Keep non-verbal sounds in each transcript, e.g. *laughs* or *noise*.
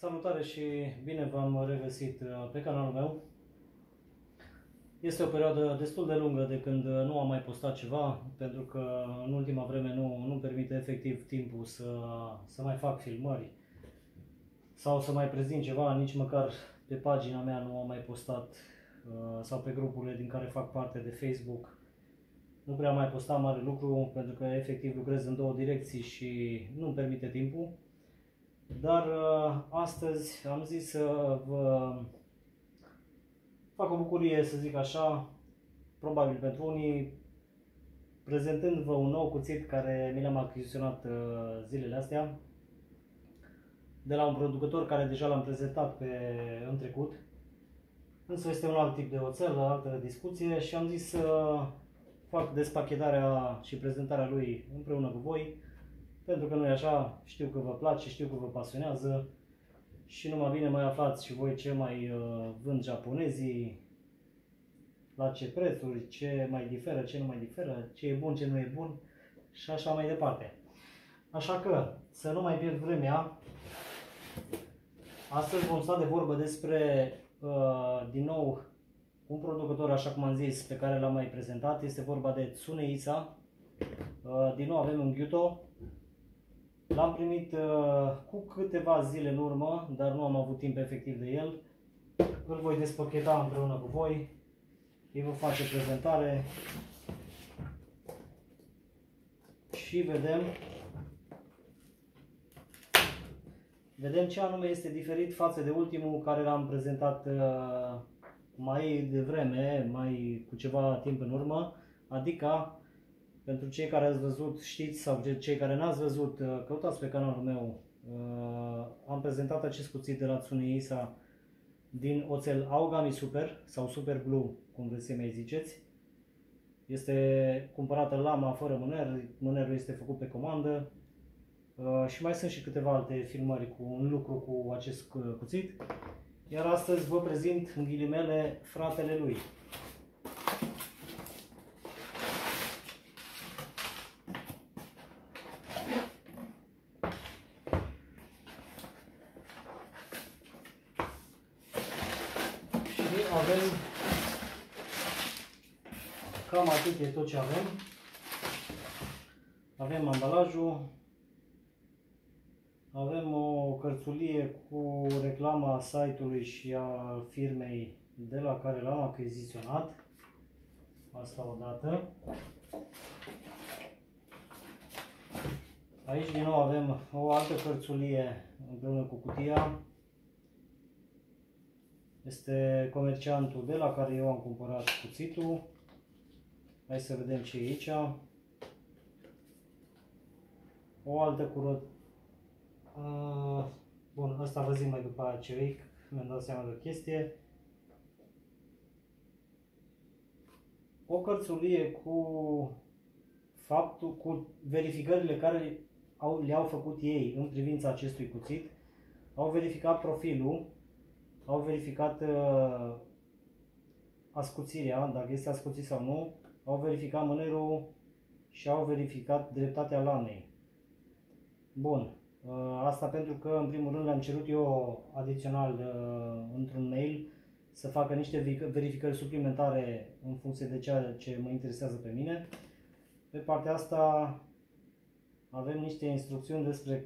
Salutare și bine v-am regăsit uh, pe canalul meu. Este o perioadă destul de lungă de când uh, nu am mai postat ceva, pentru că în ultima vreme nu, nu permite efectiv timpul să, să mai fac filmări sau să mai prezint ceva, nici măcar pe pagina mea nu am mai postat uh, sau pe grupurile din care fac parte de Facebook. Nu prea mai postat mare lucru pentru că efectiv lucrez în două direcții și nu-mi permite timpul. Dar uh, astăzi am zis să vă fac o bucurie, să zic așa, probabil pentru unii, prezentând-vă un nou cuțit care mi l-am achiziționat uh, zilele astea, de la un producător care deja l-am prezentat pe, în trecut. Însă este un alt tip de oțel, altă discuție și am zis să fac despachetarea și prezentarea lui împreună cu voi pentru că nu e așa, știu că vă place, știu că vă pasionează și numai bine mai aflați și voi ce mai uh, vând japonezii, la ce prețuri, ce mai diferă, ce nu mai diferă, ce e bun, ce nu e bun și așa mai departe. Așa că, să nu mai pierd vremea, astăzi vom sta de vorbă despre, uh, din nou, un producător, așa cum am zis, pe care l-am mai prezentat, este vorba de Tsune Isa. Uh, din nou avem un Gyuto, L-am primit uh, cu câteva zile în urmă, dar nu am avut timp efectiv de el. Îl voi despacheta împreună cu voi. Îi voi face prezentare. Și vedem Vedem ce anume este diferit față de ultimul care l-am prezentat uh, mai devreme, mai cu ceva timp în urmă, adică pentru cei care ați văzut, știți, sau cei care n-ați văzut, uh, căutați pe canalul meu. Uh, am prezentat acest cuțit de la Tsune Isa din oțel Aogami Super sau Super Glue, cum vreți să mai ziceți. Este cumpărată lama fără mâner, mânerul este făcut pe comandă uh, și mai sunt și câteva alte filmări cu un lucru cu acest cuțit. Iar astăzi vă prezint în ghilimele fratele lui. avem cam atât e tot ce avem. Avem ambalajul, avem o cărțulie cu reclama site-ului și a firmei de la care l-am achiziționat. Asta o dată. Aici din nou avem o altă cărțulie împreună cu cutia este comerciantul de la care eu am cumpărat cuțitul. Hai să vedem ce e aici. O altă curăț... Uh, bun, asta vă zic mai după aceea ce e, mi-am dat seama de o chestie. O cărțulie cu faptul, cu verificările care au, le-au făcut ei în privința acestui cuțit. Au verificat profilul au verificat uh, ascuțirea, dacă este ascuțit sau nu, au verificat mânerul și au verificat dreptatea lamei. Bun, uh, asta pentru că în primul rând le-am cerut eu adițional uh, într-un mail să facă niște verificări suplimentare în funcție de ceea ce mă interesează pe mine. Pe partea asta avem niște instrucțiuni despre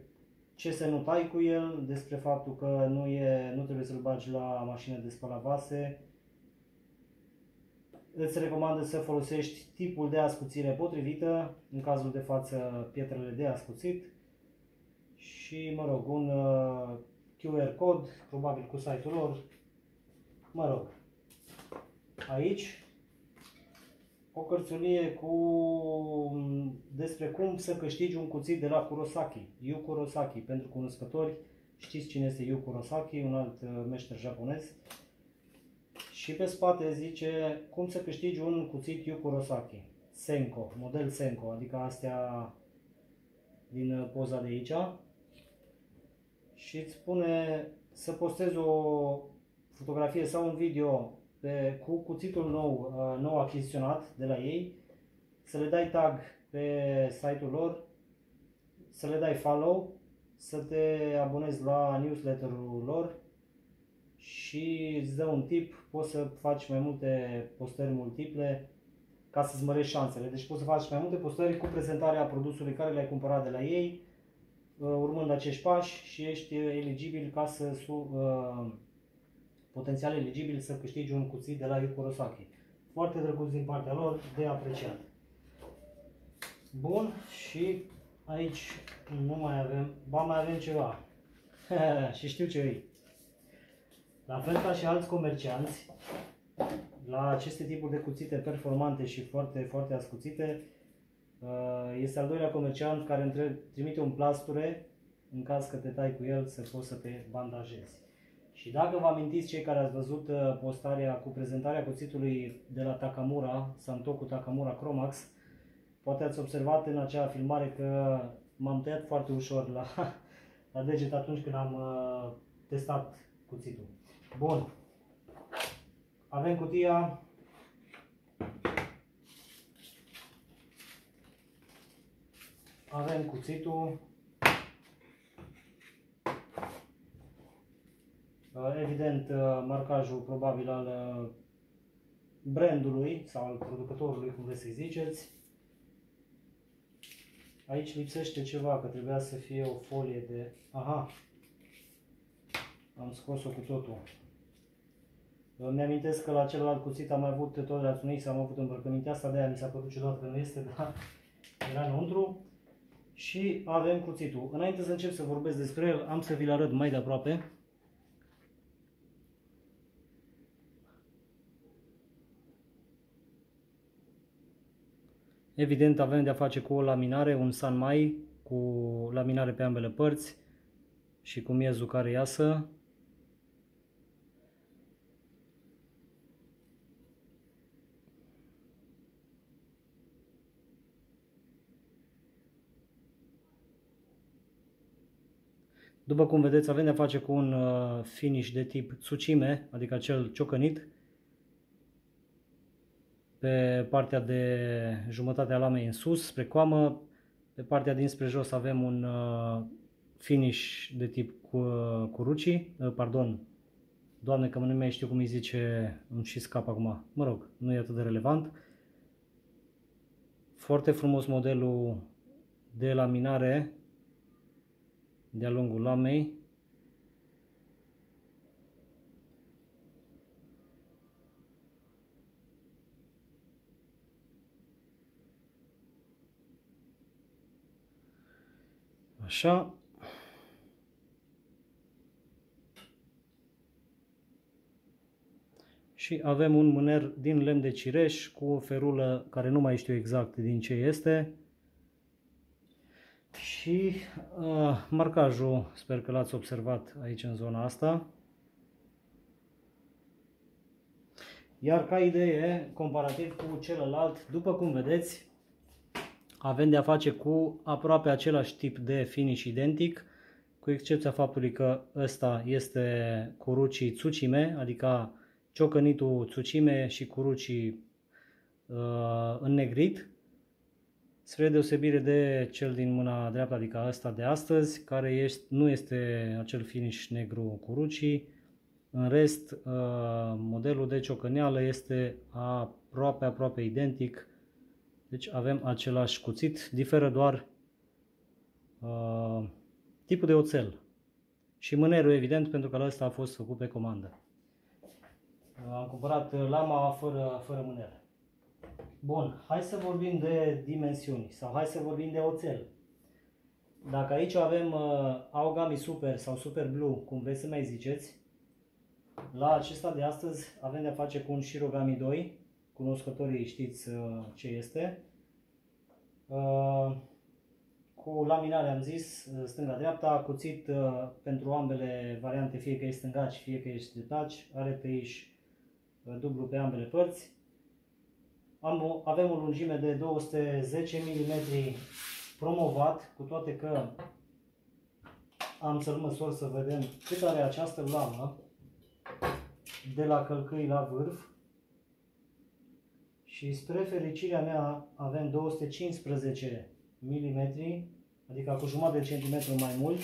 ce să nu tai cu el, despre faptul că nu, e, nu trebuie să-l bagi la mașină de spălat vase. Îți recomandă să folosești tipul de ascuțire potrivită, în cazul de față pietrele de ascuțit și, mă rog, un uh, QR cod, probabil cu site-ul lor, mă rog. Aici o cărțulie cu despre cum să câștigi un cuțit de la Kurosaki, Yu Kurosaki. Pentru cunoscători știți cine este Yu Kurosaki, un alt uh, meșter japonez. Și pe spate zice cum să câștigi un cuțit Yu Kurosaki, Senko, model Senko, adică astea din uh, poza de aici. Și îți spune să postezi o fotografie sau un video pe, cu cuțitul nou, uh, nou achiziționat de la ei, să le dai tag pe site-ul lor, să le dai follow, să te abonezi la newsletterul lor și îți dă un tip, poți să faci mai multe postări multiple ca să-ți mărești șansele. Deci poți să faci mai multe postări cu prezentarea produsului care le-ai cumpărat de la ei, uh, urmând acești pași și ești eligibil ca să uh, potențial eligibil să câștigi un cuțit de la Yu Kurosaki. Foarte drăguț din partea lor, de apreciat. Bun, și aici nu mai avem, ba mai avem ceva. *laughs* și știu ce e. La fel ca și alți comercianți, la aceste tipuri de cuțite performante și foarte, foarte ascuțite, uh, este al doilea comerciant care îmi trimite un plasture în caz că te tai cu el să poți să te bandajezi. Și dacă vă amintiți cei care ați văzut uh, postarea cu prezentarea cuțitului de la Takamura, Santoku Takamura Chromax, poate ați observat în acea filmare că m-am tăiat foarte ușor la, *laughs* la deget atunci când am uh, testat cuțitul. Bun. Avem cutia. Avem cuțitul. Uh, evident, uh, marcajul probabil al uh, brandului sau al producătorului, cum vreți să ziceți. Aici lipsește ceva, că trebuia să fie o folie de... Aha! Am scos-o cu totul. Mi-amintesc că la celălalt cuțit am mai avut tot de la Tunix, am avut îmbrăcămintea asta, de aia mi s-a părut ciudat că nu este, *laughs* dar era înăuntru. Și avem cuțitul. Înainte să încep să vorbesc despre el, am să vi-l arăt mai de aproape. Evident avem de-a face cu o laminare, un Sanmai cu laminare pe ambele părți și cu miezul care iasă. După cum vedeți, avem de face cu un uh, finish de tip Tsuchime, adică acel ciocănit. Pe partea de jumătate a lamei în sus, spre coamă, pe partea dinspre jos avem un uh, finish de tip cu, uh, curuci, pardon, doamne că nu mai știu cum îi zice, îmi și scap acum, mă rog, nu e atât de relevant. Foarte frumos modelul de laminare de-a lungul lamei. Așa. Și avem un mâner din lemn de cireș cu o ferulă care nu mai știu exact din ce este și uh, marcajul, sper că l-ați observat aici în zona asta. Iar ca idee, comparativ cu celălalt, după cum vedeți, avem de a face cu aproape același tip de finish identic, cu excepția faptului că ăsta este curucii Tsuchime, adică ciocănitul Tsuchime și curucii uh, înnegrit, spre deosebire de cel din mâna dreaptă, adică ăsta de astăzi, care este, nu este acel finish negru cu rucii. În rest, uh, modelul de ciocăneală este aproape, aproape identic. Deci avem același cuțit, diferă doar uh, tipul de oțel. Și mânerul, evident, pentru că ăsta a fost făcut pe comandă. Am cumpărat lama fără, fără mâner. Bun, hai să vorbim de dimensiuni sau hai să vorbim de oțel. Dacă aici avem uh, Aogami Super sau Super Blue, cum vreți să mai ziceți, la acesta de astăzi avem de-a face cu un Shirogami 2, cunoscătorii știți uh, ce este. Uh, cu laminare am zis, uh, stânga-dreapta, cuțit uh, pentru ambele variante, fie că e stângaci, fie că ești detaci, are tăiș uh, dublu pe ambele părți. Am o, avem o lungime de 210 mm promovat, cu toate că am să-l măsor să vedem cât are această lamă de la călcâi la vârf. Și spre fericirea mea avem 215 mm, adică cu jumătate de centimetru mai mult,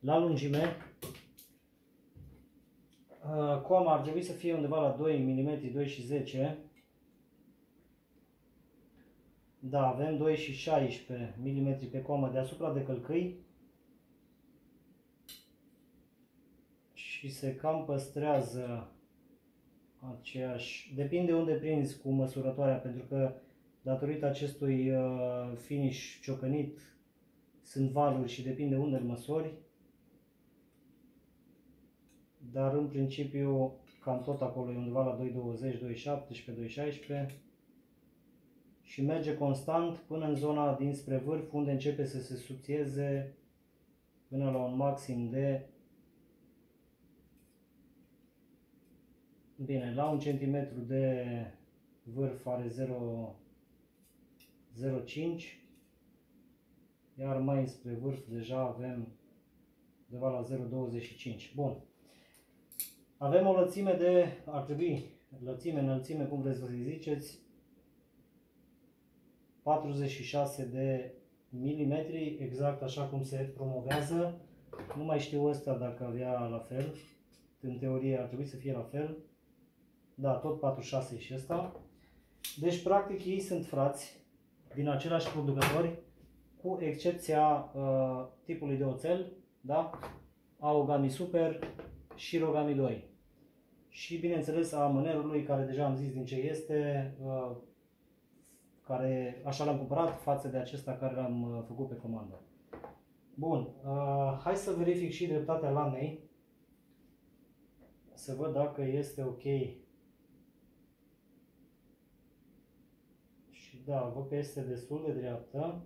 la lungime. Uh, coama ar trebui să fie undeva la 2 mm, 2 și 10 da, avem 2 și 16 mm pe coamă deasupra de călcâi. Și se cam păstrează aceeași... Depinde unde prinzi cu măsurătoarea, pentru că datorită acestui uh, finish ciocănit sunt valuri și depinde unde îl măsori. Dar în principiu cam tot acolo e undeva la 2,20, 2,17, 2,16 și merge constant până în zona dinspre vârf unde începe să se subțieze până la un maxim de Bine, la un centimetru de vârf are 0,05 iar mai spre vârf deja avem undeva la 0,25. Bun. Avem o lățime de, ar trebui, lățime, înălțime, cum vreți să ziceți, 46 de milimetri, exact așa cum se promovează. Nu mai știu ăsta dacă avea la fel. În teorie ar trebui să fie la fel. Da, tot 46 și ăsta. Deci, practic, ei sunt frați din același producători, cu excepția uh, tipului de oțel, da? Aogami Super și Rogami 2. Și, bineînțeles, a mânerului, care deja am zis din ce este, uh, care așa l-am cumpărat față de acesta care l-am uh, făcut pe comandă. Bun, uh, hai să verific și dreptatea lamei. Să văd dacă este ok. Și da, văd că este destul de dreaptă.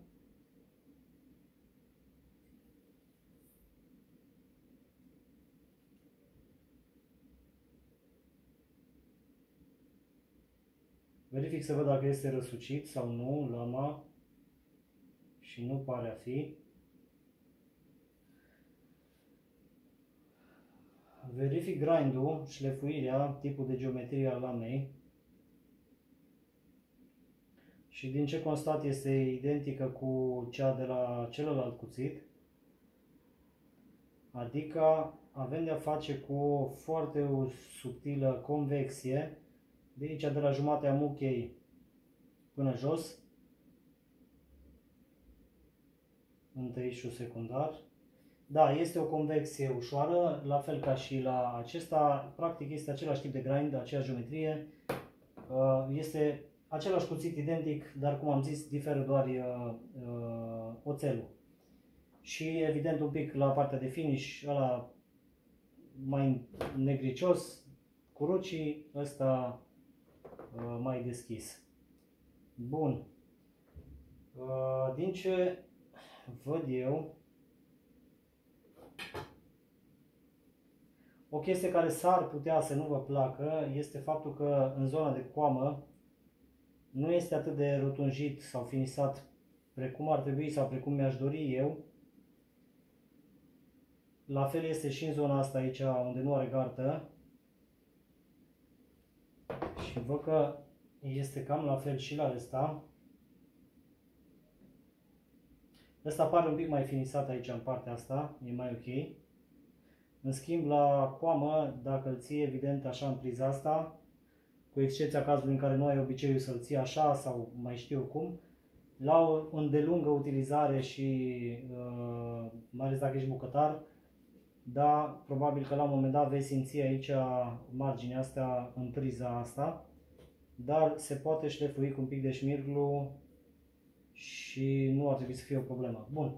Verific să văd dacă este răsucit sau nu lama și nu pare a fi. Verific grindul, șlefuirea, tipul de geometrie al lamei. Și din ce constat este identică cu cea de la celălalt cuțit. Adică avem de-a face cu o foarte subtilă convexie de aici, de la jumatea muchei până jos, întâișul secundar. Da, este o convexie ușoară, la fel ca și la acesta. Practic este același tip de grind, aceeași geometrie. Uh, este același cuțit identic, dar cum am zis, diferă doar uh, uh, oțelul. Și evident un pic la partea de finish, ăla mai negricios, cu rucii, ăsta Uh, mai deschis. Bun. Uh, din ce văd eu, o chestie care s-ar putea să nu vă placă este faptul că în zona de coamă nu este atât de rotunjit sau finisat precum ar trebui sau precum mi-aș dori eu. La fel este și în zona asta aici unde nu are gartă. Și văd că este cam la fel și la ăsta. Ăsta pare un pic mai finisat aici în partea asta, e mai ok. În schimb, la coamă, dacă îl ții evident așa în priza asta, cu excepția cazului în care nu ai obiceiul să-l ții așa sau mai știu cum, la o îndelungă utilizare și uh, mai ales dacă ești bucătar, da, probabil că la un moment dat vei simți aici marginea asta în priza asta, dar se poate șlefui cu un pic de șmirglu și nu ar trebui să fie o problemă. Bun.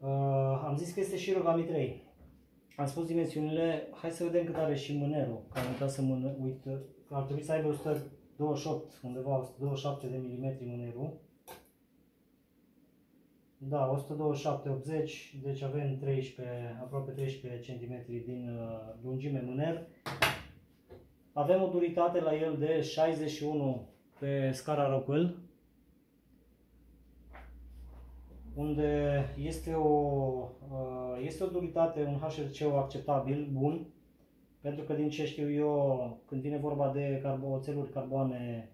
Uh, am zis că este și Rogami 3. Am spus dimensiunile, hai să vedem cât are și mânerul, că am uitat să mână, uit, ar trebui să aibă 128, undeva 127 de mm mânerul. Da, 127-80, deci avem 13, aproape 13 cm din uh, lungime mâner. Avem o duritate la el de 61 pe scara Rockwell, unde este o, uh, este o duritate, un HRC acceptabil, bun, pentru că din ce știu eu, când vine vorba de carbo, oțeluri, carboane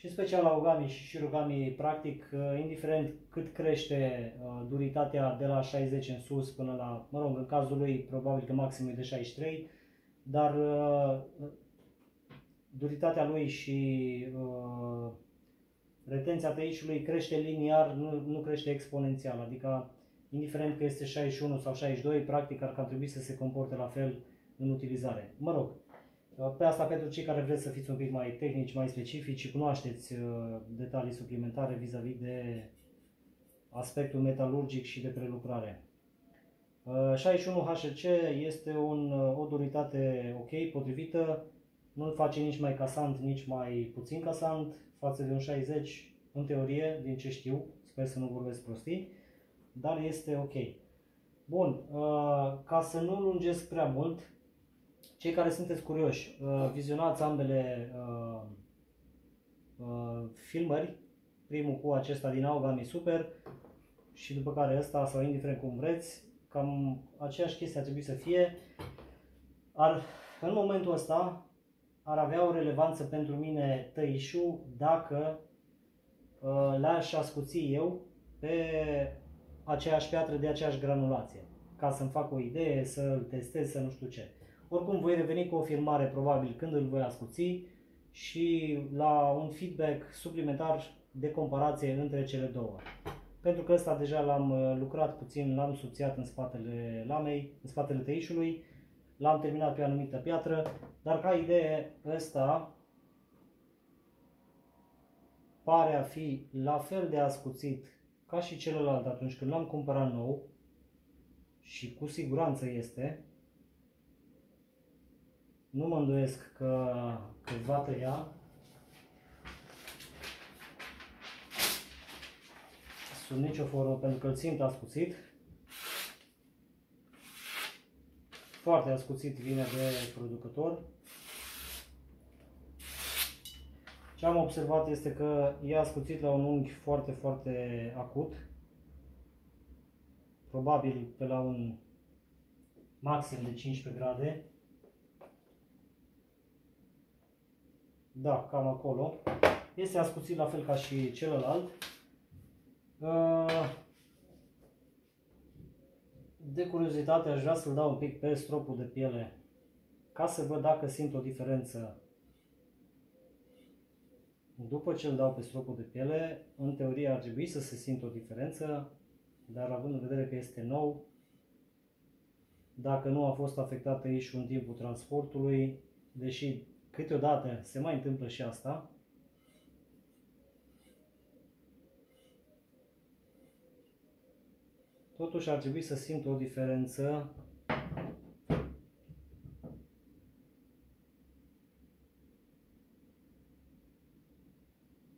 și special la Ogami și Shirogami, practic, uh, indiferent cât crește uh, duritatea de la 60 în sus până la, mă rog, în cazul lui probabil că maximul e de 63, dar uh, duritatea lui și uh, retenția tăișului crește liniar, nu, nu crește exponențial, adică indiferent că este 61 sau 62, practic ar trebui să se comporte la fel în utilizare. Mă rog, pe asta pentru cei care vreți să fiți un pic mai tehnici, mai specifici și cunoașteți uh, detalii suplimentare vis-a-vis -vis de aspectul metalurgic și de prelucrare. 61 uh, HRC este un, uh, o duritate ok, potrivită, nu-l face nici mai casant, nici mai puțin casant, față de un 60, în teorie, din ce știu, sper să nu vorbesc prostii, dar este ok. Bun, ca să nu lungesc prea mult, cei care sunteți curioși, uh, vizionați ambele uh, uh, filmări, primul cu acesta din Augami Super și după care ăsta sau indiferent cum vreți, cam aceeași chestie ar trebui să fie. Ar, în momentul ăsta ar avea o relevanță pentru mine tăișu dacă uh, le-aș ascuți eu pe aceeași piatră de aceeași granulație, ca să-mi fac o idee, să-l testez, să nu știu ce. Oricum voi reveni cu o filmare probabil când îl voi ascuți și la un feedback suplimentar de comparație între cele două. Pentru că ăsta deja l-am uh, lucrat puțin, l-am subțiat în spatele lamei, în spatele teișului, l-am terminat pe o anumită piatră, dar ca idee ăsta pare a fi la fel de ascuțit ca și celălalt atunci când l-am cumpărat nou și cu siguranță este, nu mă îndoiesc că, că va tăia. Sub nicio formă, pentru că îl simt ascuțit. Foarte ascuțit vine de producător. Ce am observat este că e ascuțit la un unghi foarte, foarte acut. Probabil pe la un maxim de 15 grade. Da, cam acolo. Este ascuțit la fel ca și celălalt. Uh, de curiozitate aș vrea să-l dau un pic pe stropul de piele ca să văd dacă simt o diferență. După ce îl dau pe stropul de piele, în teorie ar trebui să se simtă o diferență, dar având în vedere că este nou, dacă nu a fost afectată aici în timpul transportului, deși Câteodată se mai întâmplă și asta. Totuși ar trebui să simt o diferență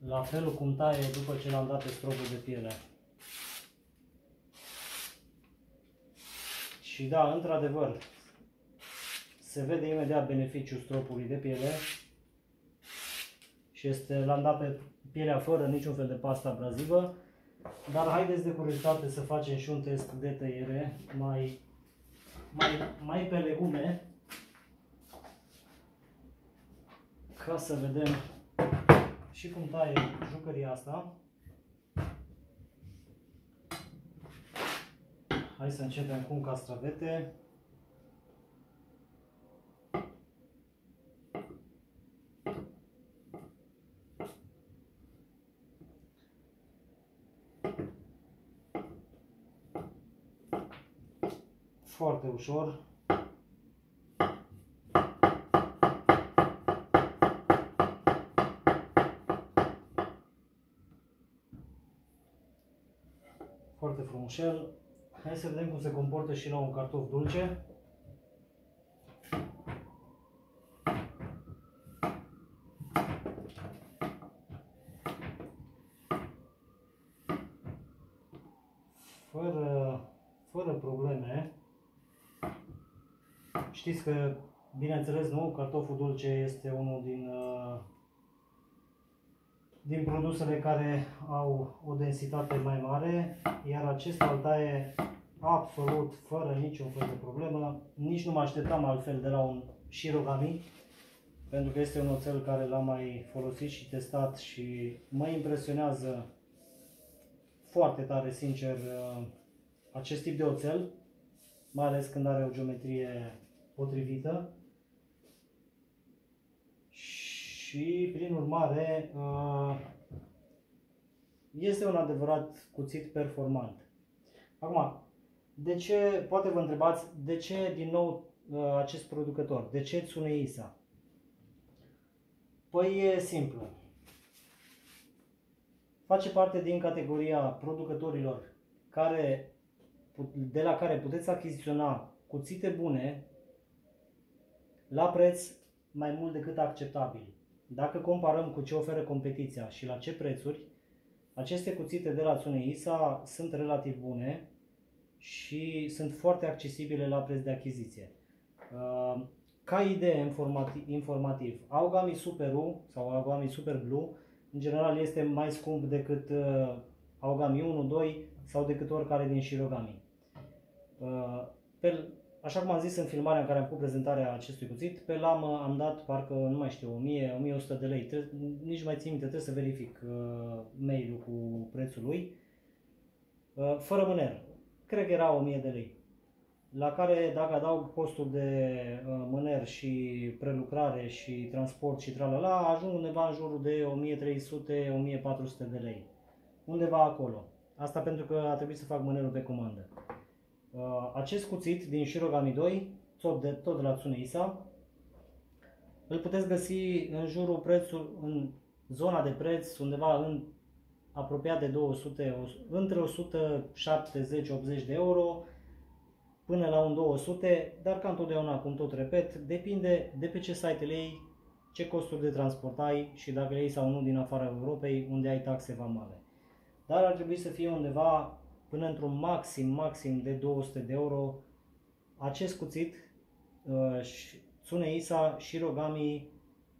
la felul cum taie după ce l-am dat pe stropul de piele. Și da, într-adevăr, se vede imediat beneficiul stropului de piele și este, l-am dat pe pielea fără niciun fel de pasta abrazivă. Dar haideți de curiozitate să facem și un test de tăiere mai, mai, mai pe legume ca să vedem și cum taie jucăria asta. Hai să începem cu un castravete. Foarte ușor. Foarte frumușel. Hai să vedem cum se comportă și la un cartof dulce. Fără, fără probleme. Știți că, bineînțeles, nu, cartoful dulce este unul din, uh, din produsele care au o densitate mai mare, iar acesta îl taie absolut fără niciun fel de problemă. Nici nu mă așteptam altfel de la un shirogami. pentru că este un oțel care l-am mai folosit și testat și mă impresionează foarte tare, sincer, uh, acest tip de oțel, mai ales când are o geometrie potrivită. Și, prin urmare, uh, este un adevărat cuțit performant. Acum, de ce, poate vă întrebați, de ce din nou uh, acest producător? De ce Tsuneisa? Păi e simplu. Face parte din categoria producătorilor care, de la care puteți achiziționa cuțite bune la preț mai mult decât acceptabil. Dacă comparăm cu ce oferă competiția și la ce prețuri, aceste cuțite de la Tsuneisa sunt relativ bune și sunt foarte accesibile la preț de achiziție. Uh, ca idee informativ, Augami Super U sau Augami Super Blue în general este mai scump decât uh, Augami 1, 2 sau decât oricare din Shirogami. Uh, pe, așa cum am zis în filmarea în care am făcut prezentarea acestui cuțit, pe lamă am dat parcă, nu mai știu, 1000, 1100 de lei. Tre- nici mai țin minte, trebuie să verific uh, mail-ul cu prețul lui. Uh, fără mâner. Cred că era 1000 de lei la care dacă adaug costul de uh, mâner și prelucrare și transport și tralala, ajung undeva în jurul de 1300-1400 de lei. Undeva acolo. Asta pentru că a trebuit să fac mânerul pe comandă. Uh, acest cuțit din Shirogami 2, tot de, tot de la Tsuneisa, îl puteți găsi în jurul prețul, în zona de preț, undeva în apropiat de 200, între 170-80 de euro, până la un 200, dar ca întotdeauna, cum tot repet, depinde de pe ce site le iei, ce costuri de transport ai și dacă le iei sau nu din afara Europei, unde ai taxe vamale. Dar ar trebui să fie undeva până într-un maxim, maxim de 200 de euro acest cuțit uh, Tsuneisa Shirogami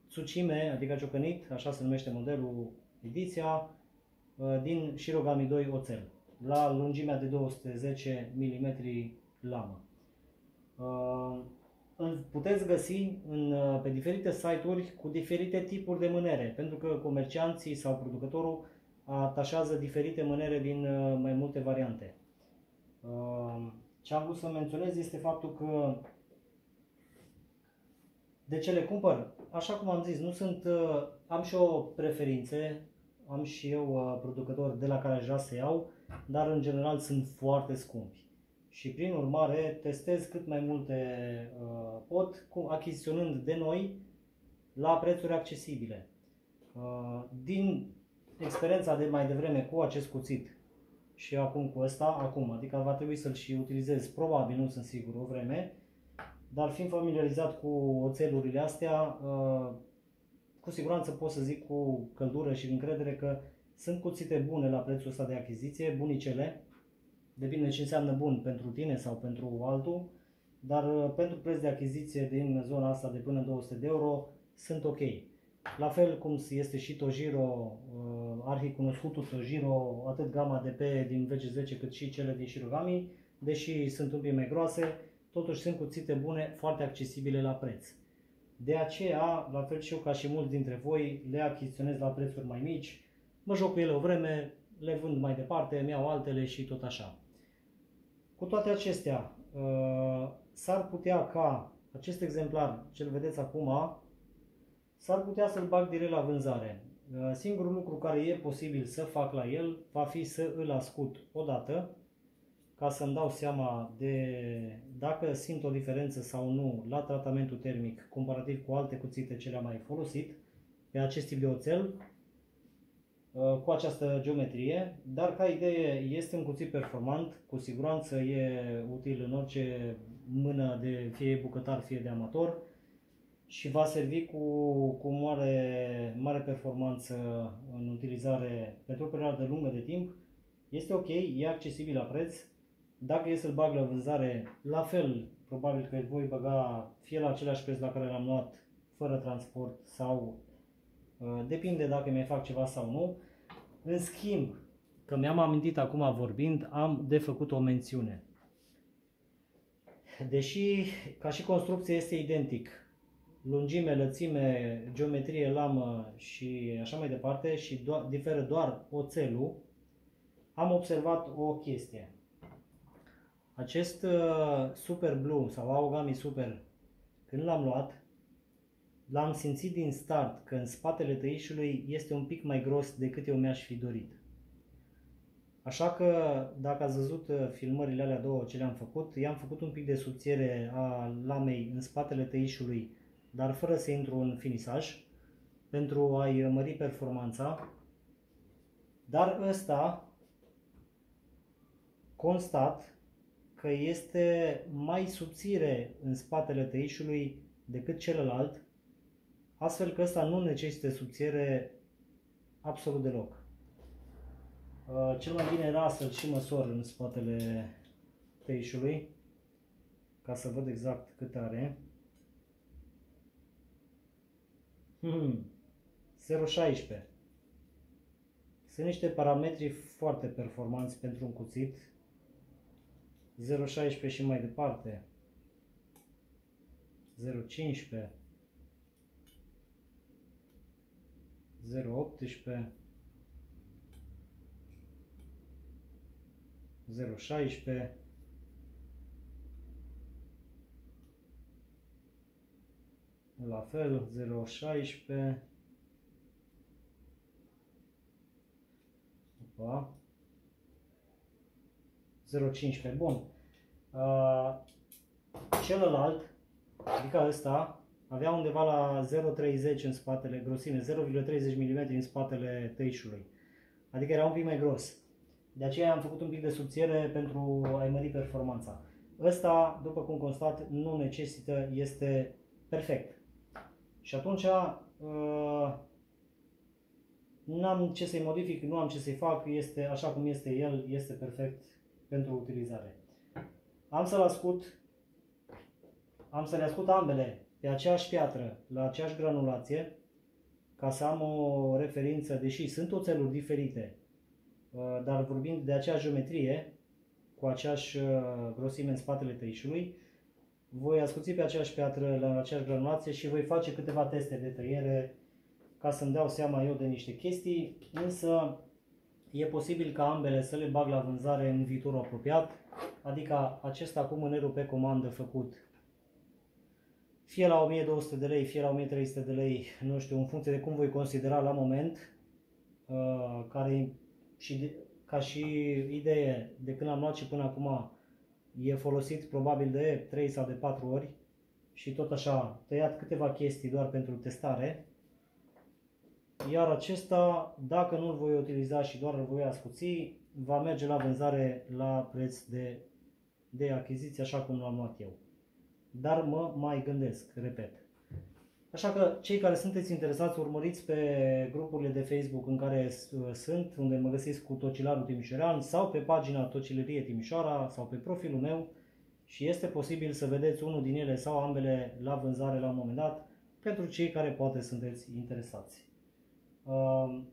Tsuchime, adică ciocănit, așa se numește modelul, ediția, uh, din Shirogami 2 oțel, la lungimea de 210 mm lamă. Uh, îl puteți găsi în, uh, pe diferite site-uri cu diferite tipuri de mânere, pentru că comercianții sau producătorul atașează diferite mânere din uh, mai multe variante. Ce am vrut să menționez este faptul că de ce le cumpăr? Așa cum am zis, nu sunt, am și o preferințe, am și eu producători de la care aș vrea să iau, dar în general sunt foarte scumpi și prin urmare testez cât mai multe uh, pot, cu, achiziționând de noi la prețuri accesibile. Uh, din experiența de mai devreme cu acest cuțit și acum cu ăsta, acum, adică va trebui să-l și utilizez, probabil, nu sunt sigur, o vreme, dar fiind familiarizat cu oțelurile astea, uh, cu siguranță pot să zic cu căldură și încredere că sunt cuțite bune la prețul ăsta de achiziție, bunicele, depinde ce înseamnă bun pentru tine sau pentru altul, dar uh, pentru preț de achiziție din zona asta de până 200 de euro sunt ok. La fel cum este și Tojiro, uh, arhicunoscutul Tojiro, atât gama de pe din VG10 cât și cele din Shirogami, deși sunt un pic mai groase, totuși sunt cuțite bune, foarte accesibile la preț. De aceea, la fel și eu ca și mulți dintre voi, le achiziționez la prețuri mai mici, mă joc cu ele o vreme, le vând mai departe, îmi iau altele și tot așa. Cu toate acestea, uh, s-ar putea ca acest exemplar, ce-l vedeți acum, s-ar putea să-l bag direct la vânzare. Uh, singurul lucru care e posibil să fac la el va fi să îl ascut odată ca să-mi dau seama de dacă simt o diferență sau nu la tratamentul termic comparativ cu alte cuțite ce le-am mai folosit pe acest tip de oțel Uh, cu această geometrie, dar ca idee este un cuțit performant, cu siguranță e util în orice mână de fie bucătar, fie de amator și va servi cu, cu mare, mare performanță în utilizare pentru o perioadă lungă de timp. Este ok, e accesibil la preț. Dacă e să-l bag la vânzare, la fel, probabil că îl voi băga fie la același preț la care l-am luat, fără transport sau Uh, depinde dacă mi fac ceva sau nu. În schimb, că mi-am amintit acum vorbind, am de făcut o mențiune. Deși ca și construcție este identic, lungime, lățime, geometrie, lamă și așa mai departe și do- diferă doar oțelul, am observat o chestie. Acest uh, Super Blue sau Aogami Super, când l-am luat, l-am simțit din start că în spatele tăișului este un pic mai gros decât eu mi-aș fi dorit. Așa că, dacă ați văzut uh, filmările alea două ce le-am făcut, i-am făcut un pic de subțiere a lamei în spatele tăișului, dar fără să intru în finisaj, pentru a-i mări performanța. Dar ăsta, constat că este mai subțire în spatele tăișului decât celălalt, astfel că ăsta nu necesită subțiere absolut deloc. Uh, cel mai bine era să-l și măsor în spatele teișului ca să văd exact cât are. Hmm. 0,16 Sunt niște parametri foarte performanți pentru un cuțit. 0,16 și mai departe. 0,15 0,18 016 la fel 016 Opa. 0,15. Bun. Uh, celălalt, adică ăsta, avea undeva la 0,30 în spatele grosime, 0,30 mm în spatele tăișului. Adică era un pic mai gros. De aceea am făcut un pic de subțiere pentru a-i mări performanța. Ăsta, după cum constat, nu necesită, este perfect. Și atunci uh, n-am ce să-i modific, nu am ce să-i fac, este așa cum este el, este perfect pentru utilizare. Am să-l ascut, am să le ascut ambele pe aceeași piatră, la aceeași granulație, ca să am o referință, deși sunt oțeluri diferite, Uh, dar vorbind de acea geometrie, cu aceeași uh, grosime în spatele tăișului, voi ascuți pe aceeași piatră la aceeași granulație și voi face câteva teste de tăiere ca să-mi dau seama eu de niște chestii, însă e posibil ca ambele să le bag la vânzare în viitorul apropiat, adică acesta cu mânerul pe comandă făcut. Fie la 1200 de lei, fie la 1300 de lei, nu știu, în funcție de cum voi considera la moment, uh, care și de, ca și idee, de când am luat și până acum, e folosit probabil de 3 sau de 4 ori și tot așa, tăiat câteva chestii doar pentru testare. Iar acesta, dacă nu-l voi utiliza și doar îl voi ascuți, va merge la vânzare la preț de, de achiziție, așa cum l-am luat eu. Dar mă mai gândesc, repet. Așa că cei care sunteți interesați, urmăriți pe grupurile de Facebook în care sunt, unde mă găsiți cu Tocilarul Timișorean sau pe pagina Tocilerie Timișoara sau pe profilul meu și este posibil să vedeți unul din ele sau ambele la vânzare la un moment dat pentru cei care poate sunteți interesați. Um,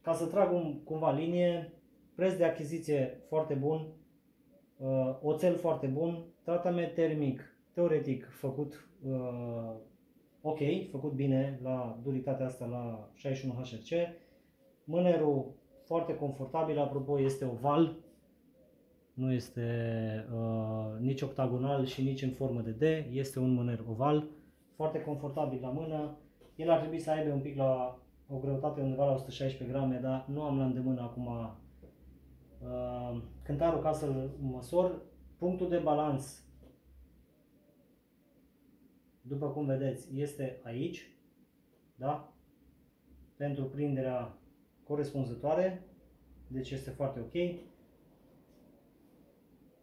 ca să trag un, cumva linie, preț de achiziție foarte bun, uh, oțel foarte bun, tratament termic teoretic făcut uh, ok, făcut bine la duritatea asta la 61 HRC. Mânerul foarte confortabil, apropo este oval, nu este uh, nici octagonal și nici în formă de D, este un mâner oval, foarte confortabil la mână. El ar trebui să aibă un pic la o greutate undeva la 116 grame, dar nu am la îndemână acum uh, cântarul ca să-l măsor. Punctul de balans după cum vedeți, este aici, da? Pentru prinderea corespunzătoare, deci este foarte ok.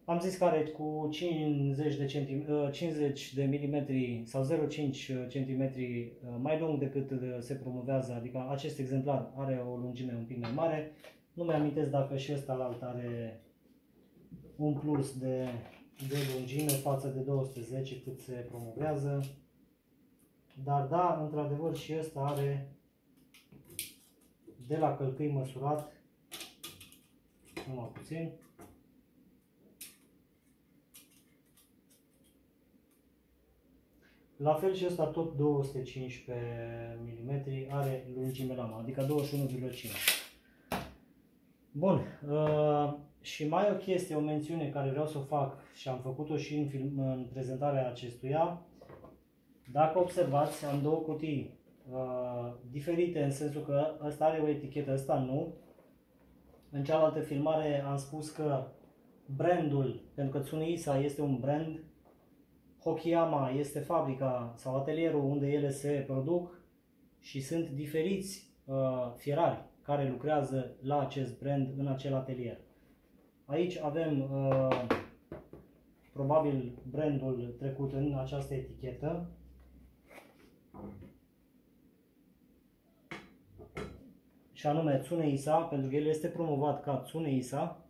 Am zis că are cu 50 de, centim, 50 de mm sau 0,5 cm mai lung decât uh, se promovează, adică acest exemplar are o lungime un pic mai mare. Nu mi amintesc dacă și ăsta la alt are un plus de de lungime față de 210 cât se promovează. Dar da, într-adevăr și ăsta are de la călcâi măsurat numai puțin. La fel și ăsta tot 215 mm are lungime lama, adică 21,5. Bun, uh, și mai o chestie, o mențiune care vreau să o fac și am făcut-o și în, film, în prezentarea acestuia. Dacă observați, am două cutii uh, diferite în sensul că ăsta are o etichetă, ăsta nu. În cealaltă filmare am spus că brandul, pentru că Tsuneisa este un brand, Hokiyama este fabrica sau atelierul unde ele se produc și sunt diferiți uh, fierari care lucrează la acest brand în acel atelier. Aici avem uh, probabil brandul trecut în această etichetă. Și anume Tsuneisa, pentru că el este promovat ca Tsuneisa,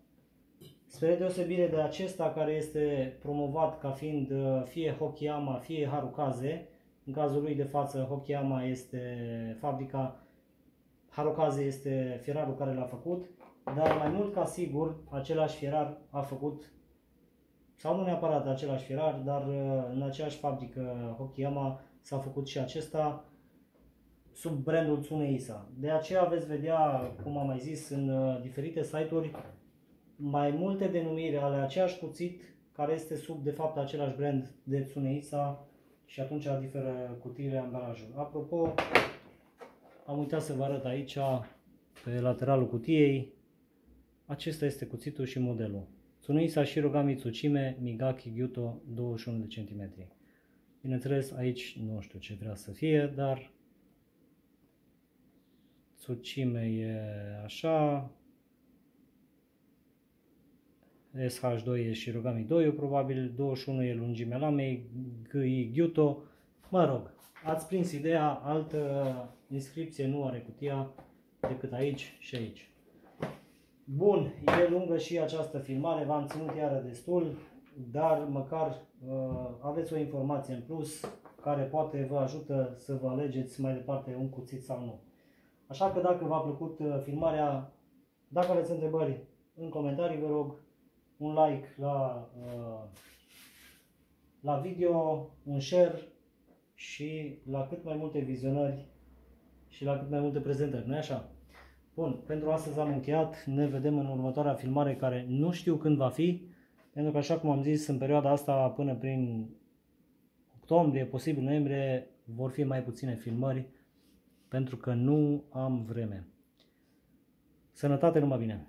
spre deosebire de acesta care este promovat ca fiind uh, fie Hokiyama, fie Harukaze. În cazul lui de față, Hokiyama este fabrica, Harukaze este fierarul care l-a făcut dar mai mult ca sigur, același fierar a făcut, sau nu neapărat același fierar, dar uh, în aceeași fabrică Hokiyama s-a făcut și acesta sub brandul Tsuneisa. De aceea veți vedea, cum am mai zis, în uh, diferite site-uri mai multe denumiri ale aceeași cuțit care este sub, de fapt, același brand de Tsuneisa și atunci diferă cutiile ambalajul. Apropo, am uitat să vă arăt aici, pe lateralul cutiei, acesta este cuțitul și modelul. Tsuneisa Shirogami Tsuchime Migaki Gyuto 21 de cm. Bineînțeles, aici nu știu ce vrea să fie, dar Tsuchime e așa, SH2 e Shirogami 2, probabil 21 e lungimea lamei, GI Gyuto, mă rog, ați prins ideea, altă inscripție nu are cutia decât aici și aici. Bun, e lungă și această filmare, v-am ținut iară destul, dar măcar uh, aveți o informație în plus care poate vă ajută să vă alegeți mai departe un cuțit sau nu. Așa că dacă v-a plăcut uh, filmarea, dacă aveți întrebări în comentarii, vă rog un like la, uh, la video, un share și la cât mai multe vizionări și la cât mai multe prezentări, nu așa? Bun, pentru astăzi am încheiat, ne vedem în următoarea filmare care nu știu când va fi, pentru că așa cum am zis, în perioada asta până prin octombrie, posibil noiembrie, vor fi mai puține filmări, pentru că nu am vreme. Sănătate, numai bine!